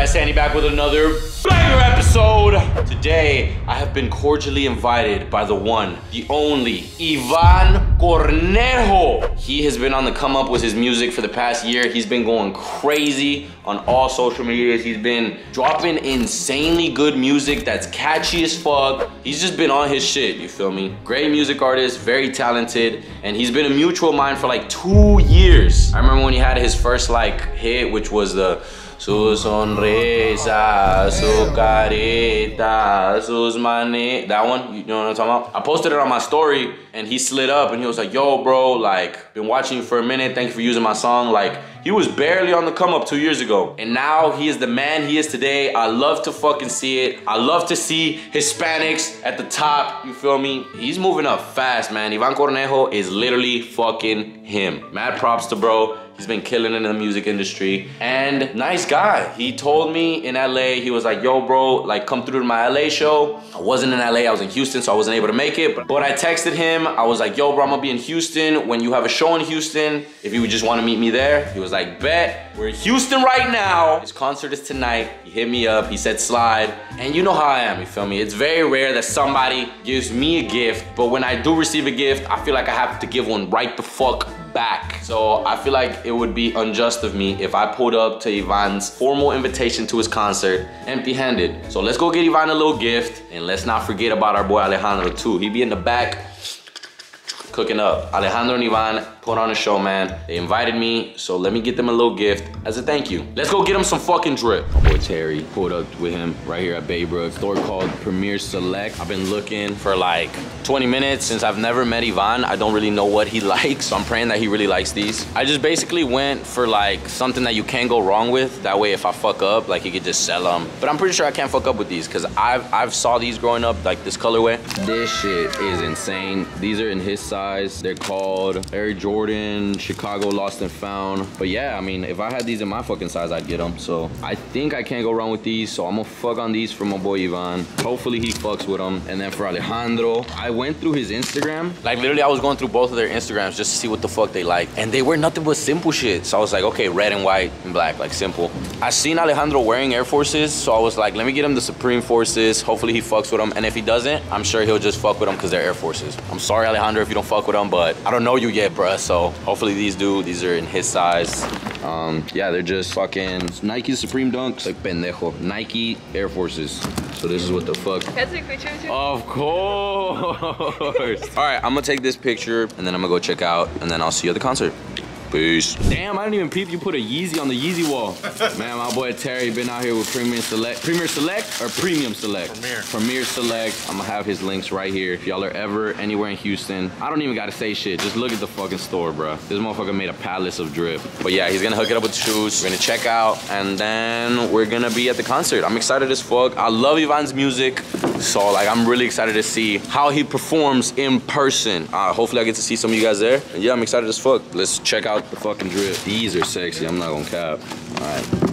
guys, Santi back with another banger episode. Today, I have been cordially invited by the one, the only, Ivan Cornejo. He has been on the come up with his music for the past year. He's been going crazy on all social medias. He's been dropping insanely good music that's catchy as fuck. He's just been on his shit, you feel me? Great music artist, very talented, and he's been a mutual of mine for like two years. I remember when he had his first like hit, which was the Su sonrisa, su carita, sus mani. That one, you know what I'm talking about? I posted it on my story and he slid up and he was like, yo, bro, like, been watching you for a minute. Thank you for using my song. Like, he was barely on the come up two years ago. And now he is the man he is today. I love to fucking see it. I love to see Hispanics at the top. You feel me? He's moving up fast, man. Ivan Cornejo is literally fucking him. Mad props to bro. He's been killing in the music industry and nice guy. He told me in LA, he was like, yo, bro, like come through to my LA show. I wasn't in LA, I was in Houston, so I wasn't able to make it. But I texted him, I was like, yo, bro, I'm gonna be in Houston. When you have a show in Houston, if you would just wanna meet me there, he was like, bet. We're in Houston right now. His concert is tonight. He hit me up, he said slide. And you know how I am, you feel me? It's very rare that somebody gives me a gift, but when I do receive a gift, I feel like I have to give one right the fuck back. So I feel like it would be unjust of me if I pulled up to Ivan's formal invitation to his concert empty-handed. So let's go get Ivan a little gift and let's not forget about our boy Alejandro too. He be in the back cooking up. Alejandro and Ivan put on a show, man. They invited me, so let me get them a little gift as a thank you. Let's go get them some fucking drip. My boy Terry pulled up with him right here at Baybrook. Store called Premier Select. I've been looking for like 20 minutes since I've never met Ivan. I don't really know what he likes, so I'm praying that he really likes these. I just basically went for like something that you can't go wrong with. That way if I fuck up, like he could just sell them. But I'm pretty sure I can't fuck up with these because I've, I've saw these growing up, like this colorway. This shit is insane. These are in his size size. They're called Air Jordan, Chicago Lost and Found. But yeah, I mean, if I had these in my fucking size, I'd get them. So I think I can't go wrong with these. So I'm gonna fuck on these for my boy Ivan. Hopefully he fucks with them. And then for Alejandro, I went through his Instagram. Like literally I was going through both of their Instagrams just to see what the fuck they like. And they wear nothing but simple shit. So I was like, okay, red and white and black, like simple. I seen Alejandro wearing Air Forces. So I was like, let me get him the Supreme Forces. Hopefully he fucks with them. And if he doesn't, I'm sure he'll just fuck with them because they're Air Forces. I'm sorry, Alejandro, if you don't fuck with them, but I don't know you yet, bruh. So hopefully these do. These are in his size. Um, yeah, they're just fucking Nike Supreme Dunks. Like pendejo. Nike Air Forces. So this is what the fuck. Take a picture? Of course. All right, I'm gonna take this picture and then I'm gonna go check out and then I'll see you at the concert. Peace. Damn, I didn't even peep you put a Yeezy on the Yeezy wall. Man, my boy Terry been out here with Premier Select. Premier Select or Premium Select? Premier. Premier Select. I'm gonna have his links right here. If y'all are ever anywhere in Houston, I don't even gotta say shit. Just look at the fucking store, bro. This motherfucker made a palace of drip. But yeah, he's gonna hook it up with shoes. We're gonna check out and then we're gonna be at the concert. I'm excited as fuck. I love Ivan's music. So like, I'm really excited to see how he performs in person. Uh, hopefully I get to see some of you guys there. And yeah, I'm excited as fuck. Let's check out the fucking drip. These are sexy, I'm not gonna cap. All right.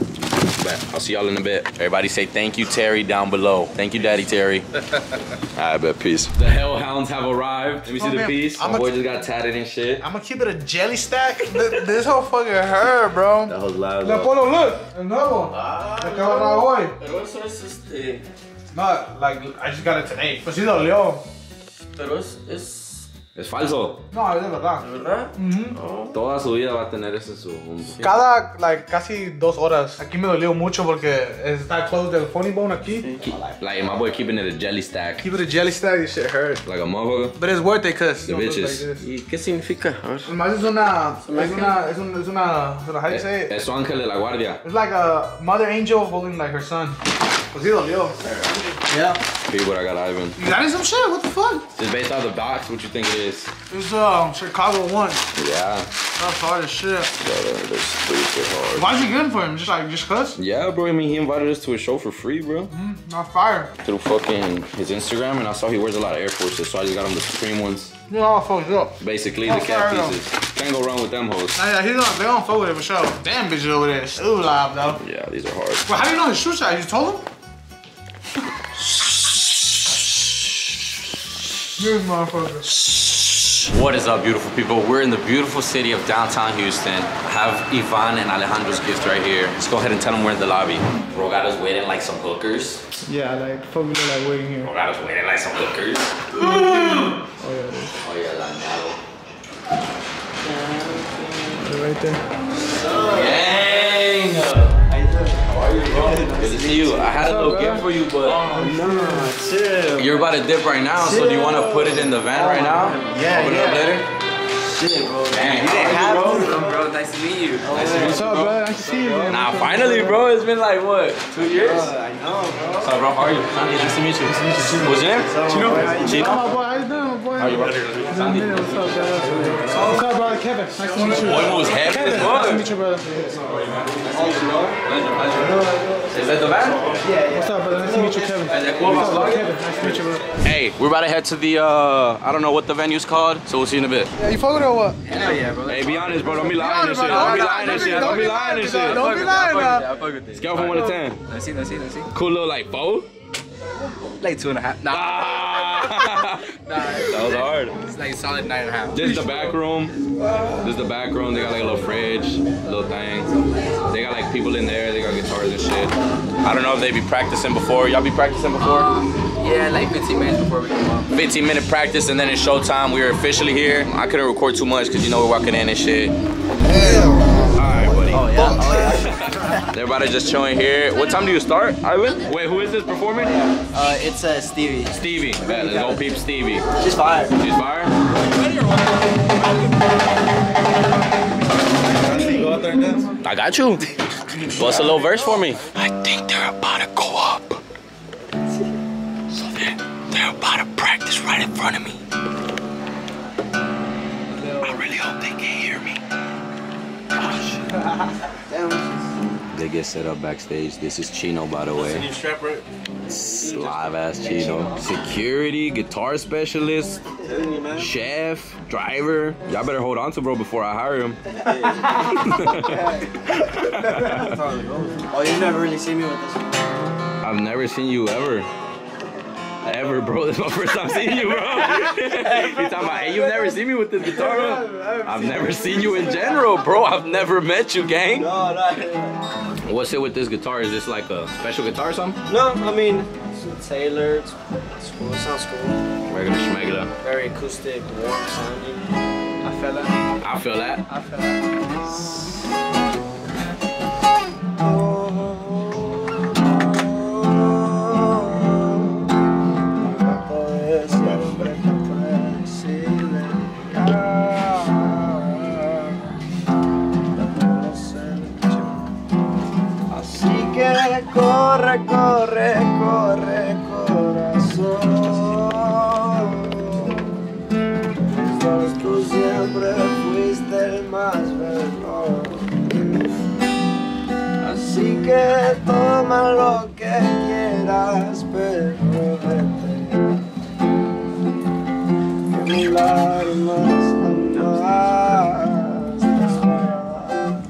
I'll see y'all in a bit. Everybody say thank you, Terry, down below. Thank you, Daddy Terry. All right, bet. Peace. The Hellhounds have arrived. Let me see Oh, the man. piece. I'm My boy just got tatted and shit. I'm gonna keep it a jelly stack. This whole fucking hurt, bro. That was loud. Le Polo, look, el nuevo. Ah, Le acabo de dar. Pero eso es este. No, like, I just got it today. Pues sí dolió. Pero es. es... Es falso. No, es de verdad. ¿Verdad? Toda su vida va a tener ese su mundo. Cada, like, casi dos horas. Aquí me dolió mucho porque está closed el funny bone aquí. Like my boy keeping it a jelly stack. Keep it a jelly stack, this shit hurt. Like a motherfucker. But it's worth it, cause The bitches. like this. ¿Y qué significa? A ver. Además es una, es una, es una, es una, es una, how do you say it? Es su ángel de la guardia. It's like a mother angel holding like her son. Pues sí dolió. Yeah. People that got Ivan. You got in some shit? What the fuck? Just based off the box, what you think it is? It's um Chicago one. Yeah. That's hard as shit. Brother, they're stupid hard. Why'd you get him for him? Just like just cuz? Yeah, bro. I mean, he invited us to a show for free, bro. Not fire. Through fucking his Instagram, and I saw he wears a lot of Air Forces, so I just got him the Supreme ones. You know all fucked up. Basically, the cat fair enough. pieces. Can't go wrong with them hoes. Nah, yeah, he's not, they don't fuck with it for sure. Damn bitches over there. Ooh, live though. Yeah, these are hard. Well, how do you know his shoe size? You told him? This motherfucker. What is up, beautiful people? We're in the beautiful city of downtown Houston. I have Ivan and Alejandro's gift right here. Let's go ahead and tell them we're in the lobby. Bro got us waiting like some hookers. Yeah, like fuck me like waiting here. Bro got us waiting like some hookers. Oh yeah. Oh yeah, la nado. Right there. Gang! How are you, bro? Good to see you. I had a little gift for you, but oh, Nah, chill. you're about to dip right now, so do you want to put it in the van right now? Yeah, Open it up later? Shit, bro. Dang, You didn't have you, bro? to. Bro, nice to meet you. Oh, nice to meet What's you, up, bro. brother? Nice to see you, man. Nah, finally, bro. It's been like what, two years? I know, bro. What's up, bro? How are you? Santi, nice to meet you. Nice to What's your name? Chino. Chino. Oh, my boy, how you doing, my boy? How you, bro? Santi. What's up, brother? What's up, brother? Kevin. Nice to meet you. Boy moves heavy Kevin, as nice to fuck. meet you, brother. Is that the van? What's up, brother? Nice to meet you, Kevin. What's up, brother? Kevin. Nice to meet you, brother. Hey, we're about to head to the, uh, I don't know what the venue's called, so we'll see you in a bit. Yeah, you fucking or what? Hell yeah, bro. Hey, be honest, bro. Don't be lying and shit. Don't Don't be be lying and lying, shit. don't Don't be be lying, lying and don't shit. Don't be lying, now. I fuck with this. Scale from 1 to 10. Let's see, let's see, let's see. Cool little like four? Like two and a half. Nah, Ah! nah. That was hard. It's like a solid nine and a half. This is the back room. This is the back room. They got like a little fridge, little thing. They got like people in there. They got guitars and shit. I don't know if they be practicing before. Y'all be practicing before? Um, yeah, like 15 minutes before we come up. 15 minute practice and then it's showtime. We are officially here. I couldn't record too much because you know we're walking in and shit. Alright, buddy. Oh yeah. Oh yeah. Everybody just chilling here. What time do you start, Ivan? Wait, who is this performing? Uh, it's uh, Stevie. Stevie. Yeah, let's go peep Stevie. She's fired. She's fire? I got you. Bust a little verse for me. I think they're about to go up. So they're, they're about to practice right in front of me. I really hope they can me. They get set up backstage. This is Chino, by the way. Live ass Chino. Security, guitar specialist, chef, driver. Y'all better hold on to bro before I hire him. Oh, you've never really see me with this. I've never seen you ever. Ever, bro. This is my first time seeing you, bro. you talking about, hey, you've never seen me with this guitar, bro? I've never seen you in general, bro. I've never met you, gang. No, no. What's it with this guitar? Is this like a special guitar or something? No, I mean, it's tailored. It's, it's cool. It sounds cool. Regular schmegula. Very acoustic, warm sounding. I feel that. I feel that. I feel that. Que toma lo que quieras, pero vete. Que mi lágrimas jamás te esperarán.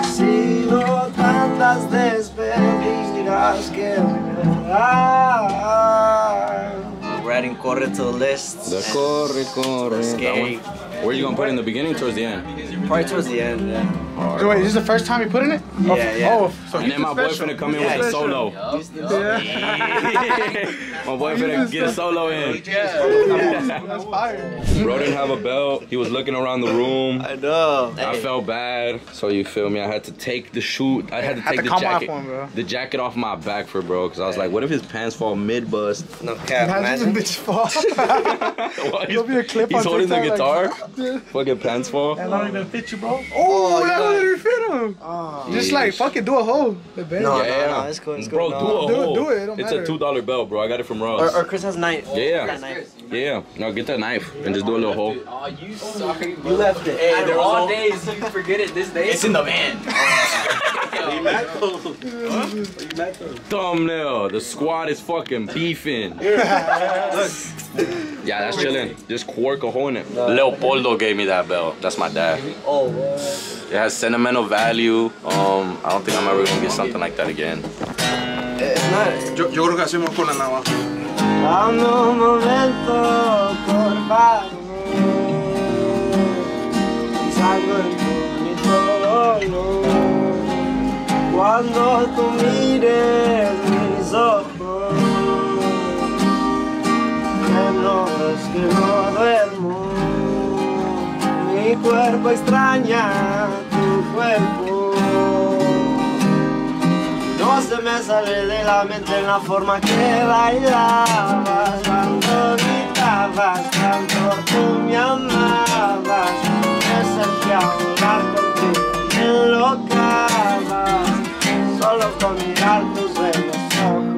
Ha sido tantas despedidas que me Corre to the list. The corre, corre. Scary. That one. Where you gonna put it in the beginning towards the end? Probably towards the end, yeah. So wait, this is the first time you put in it? Yeah, oh, yeah. Oh, so And then my boyfriend boy special. finna come in He's with a solo. Yeah. my boyfriend finna get a solo in. That's fire. Bro didn't have a belt. He was looking around the room. I know. I felt bad, so you feel me? I had to take the shoot. I had to Had take to the jacket, one, bro. the jacket off my back for bro, because I was like, what if his pants fall mid bust? No cap, Imagine imagine. this bitch fall. What? There'll be a clip He's on holding the guitar. like- Fucking pants fall. That don't even fit you, bro. Oh, Oh, that got don't even fit him. Ah. Just like fucking do a hole. The band. No, yeah, no, it's cool, it's cool. bro, No. do a Do it, hole. do it, it it's matter. a two dollar belt, bro. I got it from Ross. Or, or Chris has knife. Yeah. Got knife. yeah, no, get that knife and just do a little hole. Oh, you sorry. You left it. Hey, they're all days. You forget it this day. It's in the van. Thumbnail. The squad is fucking beefing. yeah, that's chilling. Just quark a hornet. in it. Leopoldo gave me that belt. That's my dad. Oh. It has sentimental value. Um, I don't think I'm ever gonna get something like that again. It's not. Yo, yo creo que hacemos con la navaja. Dame un momento, por favor. pensando en tu bonito dolor. Cuando tú mires mis ojos, que no que no duermo. Mi cuerpo extraña tu cuerpo. No se me sale de la mente la forma que bailabas Cuando gritabas, cuando tú me amabas Me sentía volar contigo, me enlocabas Solo con mirar tus bellos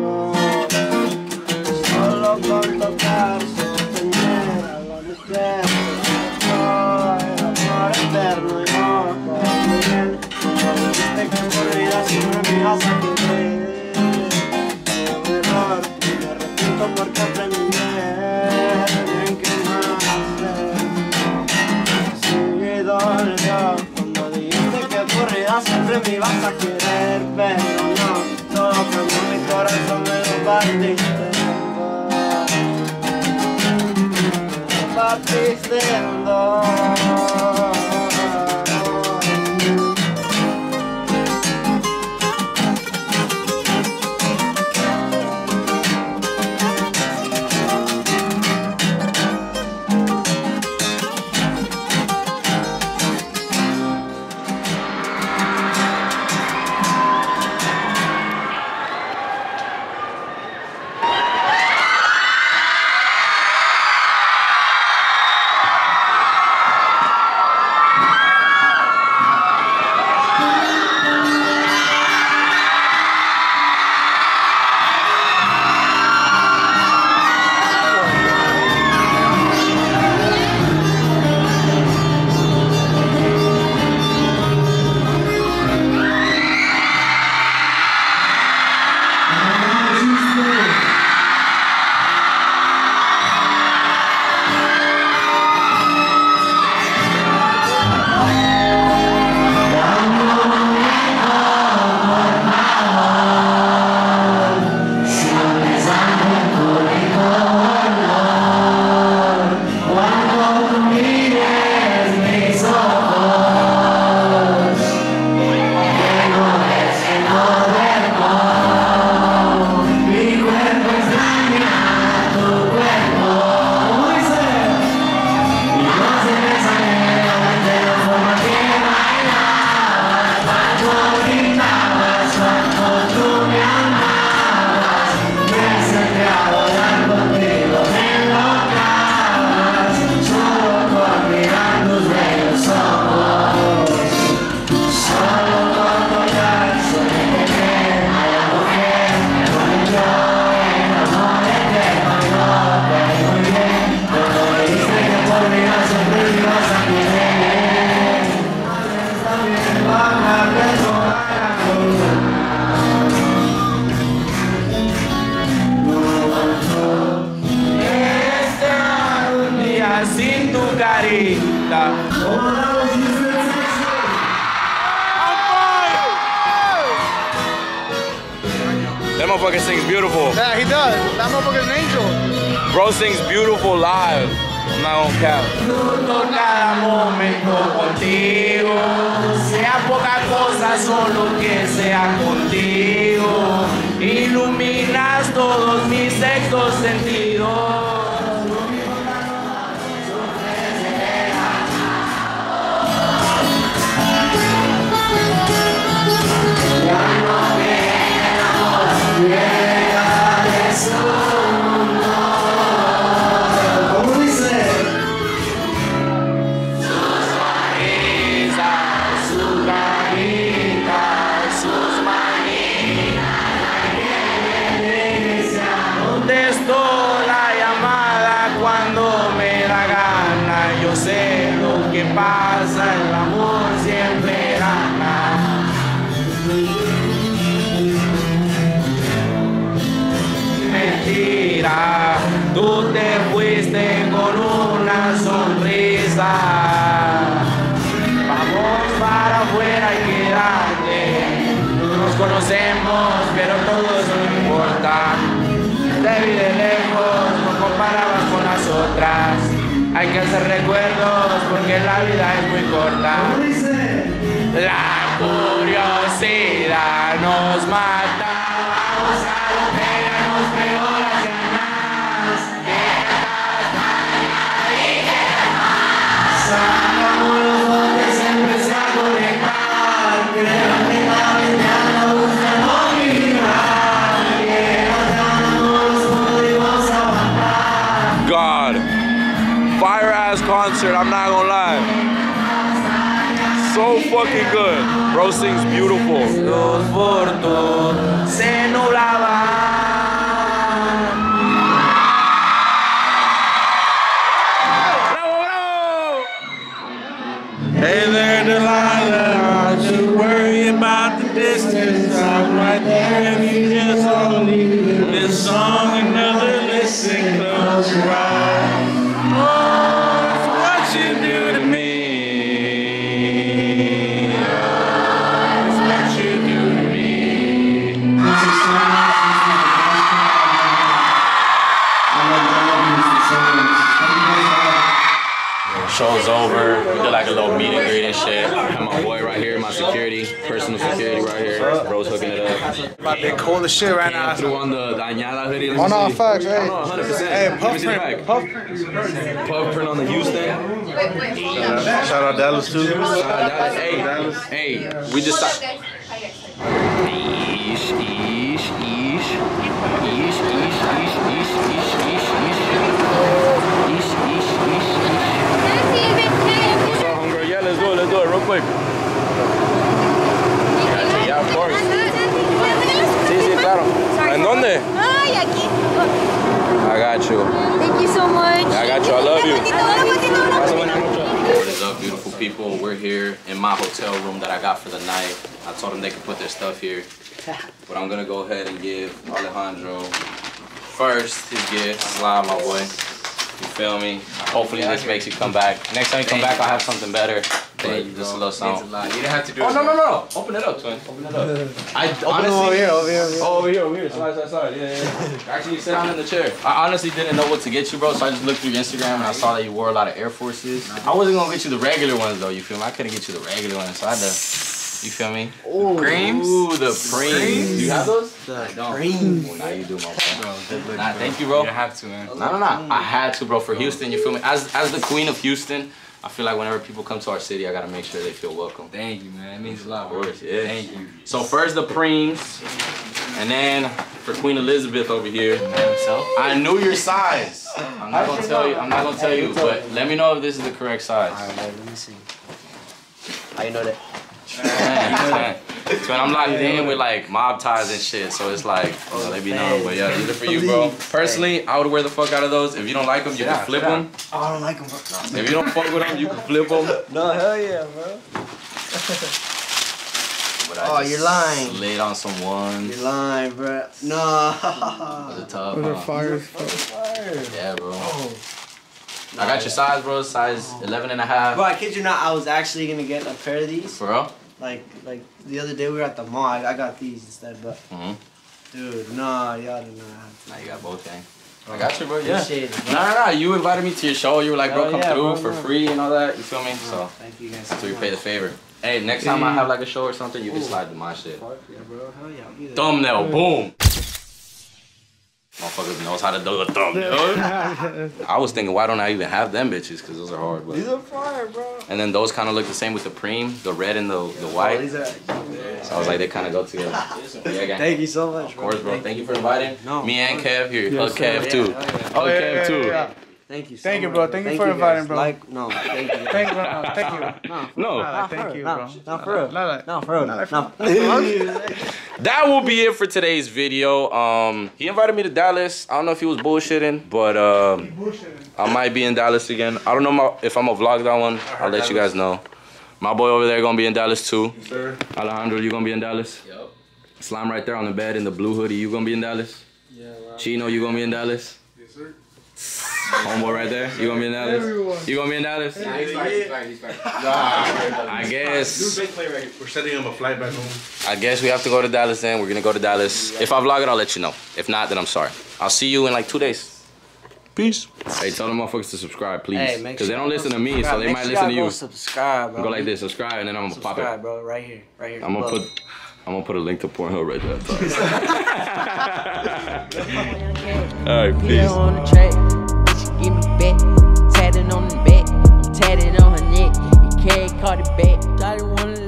40. That motherfucker sings beautiful. Yeah, he does. That motherfucker's an angel. Bro sings beautiful live. I'm not on cap. cada momento contigo. Sea poca cosa, solo que sea contigo. Iluminas todos mis sentidos. Tú te fuiste con una sonrisa. Vamos para afuera y quédate. Nos conocemos, pero todo eso no importa. Te vi de lejos, no comparabas con las otras. Hay que hacer recuerdos porque la vida es muy corta. La curiosidad nos mata. Fucking good. Bro sings beautiful. Show's over. We did like a little meet and greet and shit. I have my boy right here, my security, personal security right here. Bro's hooking it up. About to cold as shit right Came now. through on the dañada hoodie. Oh no, facts, hey. No, 100%. Hey, Let me puff print, puff print. Puff print on the Houston. Shout out Dallas too. Hey, hey, we just stopped. Quick. Yeah, of course. Sí, sí, claro. ¿En dónde? Ay, aquí. I got you. Thank you so much. I got you. I love you. Una fotito, una Pasa fotito. buena noche. What is up, beautiful people? We're here in my hotel room that I got for the night. I told them they could put their stuff here. But I'm gonna go ahead and give Alejandro first his gift. Slide, my boy. You feel me? Hopefully this makes you come back. Next time you come back, I'll have something better. But just a little something. You didn't have to do Oh it. no no no! Open it up, twin. Open it up. I oh, honestly. over here, over here, over here. Oh, over here, over here. Sorry, sorry, sorry. Yeah, yeah. yeah. Actually, sit down in the chair. I honestly didn't know what to get you, bro. So I just looked through your Instagram and I saw that you wore a lot of Air Forces. I wasn't gonna get you the regular ones though. You feel me? I couldn't get you the regular ones, so I had to. You feel me? Creams? Ooh, the preems. Do you have those? I don't. Well, now you do, my bro. Nah, thank you, bro. You have to, man. No, no, no. I had to, bro, for Houston. You feel me? As as the queen of Houston, I feel like whenever people come to our city, I gotta make sure they feel welcome. Thank you, man. It means a lot, Of bro. course, yeah. Thank you. So first the preems, and then for Queen Elizabeth over here. I knew your size. I'm not gonna tell you. I'm not gonna tell you, but let me know if this is the correct size. Alright, let me see. How you know that? Man, man. So when I'm locked in with like mob ties and shit, so it's like, you know, they be known. But yeah, these are for you, bro. Personally, I would wear the fuck out of those. If you don't like them, you can flip them. Oh, I don't like them, bro. If you don't fuck with them, you can flip them. No, hell yeah, bro. But I Oh, you're lying. Slid on some ones. You're lying, bro. No. Was it tough? Those are huh? fire as fuck. Yeah, bro. Oh. I got your size, bro. Size 11 and a half. Bro, I kid you not, I was actually gonna get a pair of these. For real? Like, like the other day we were at the mall. I, I got these instead, but Mhm. dude, nah, y'all did not have Now you got both, gang. I got you, bro. to. Yeah. Appreciate it, bro. No, no, no. You invited me to your show. You were like, bro, come yeah, through bro, for no. free and all that. You feel me? So, Thank you guys. so you pay the favor. Hey, next time I have like a show or something, you can slide to my shit. Fuck yeah, bro. Hell yeah, I'll be there. Thumbnail, boom. Motherfuckers knows how to do a thumbnail. I was thinking, why don't I even have them bitches? Because those are hard. But. These are fire, bro. And then those kind of look the same with the preem, the red and the, the white. Oh, these are. So I was like, they kind of go together. Yeah, gang. Thank you so much, Of course, bro. Thank you for inviting No, me and Kev here. Yes, Hug Kev too. Yeah, hell yeah. Hug Oh, yeah, Kev yeah, too. yeah, yeah. Thank you. So Thank you, bro. Thank you for guys. inviting, bro. Like, no, thank you. Thank you, bro. No, thank you. No, No. Nah, thank you, no, bro. No, for real. Nah, nah. No, for real. That will be it for today's video. Um, he invited me to Dallas. I don't know if he was bullshitting, but um, I might be in Dallas again. I don't know my, if I'm gonna vlog that one. I'll let you guys know. My boy over there gonna be in Dallas too. Sir. Alejandro, you gonna be in Dallas? Yep. Slime right there on the bed in the blue hoodie. You gonna be in Dallas? Yeah, Chino, you gonna be in Dallas? Yes, sir. Homeboy right there. You gonna be in Dallas? Everyone. You gonna be in Dallas? Nah, he's fine, he's fine, he's fine. I guess. We're setting him a flight back home. I guess we have to go to Dallas then. We're gonna go to Dallas. If I vlog it, I'll let you know. If not, then I'm sorry. I'll see you in like two days. Peace. Hey, tell them motherfuckers to subscribe, please. Hey, make Because they don't listen to me, so they Make might sure listen to y'all. Go subscribe, bro. Go like this, subscribe, and then I'm gonna pop Subscribe, it. bro. Right here, right here. I'm gonna Look. put, I'm gonna put a link to Pornhub right there. All right, back, on the back, I'm tatting on her neck. You can't call it back. I didn't wanna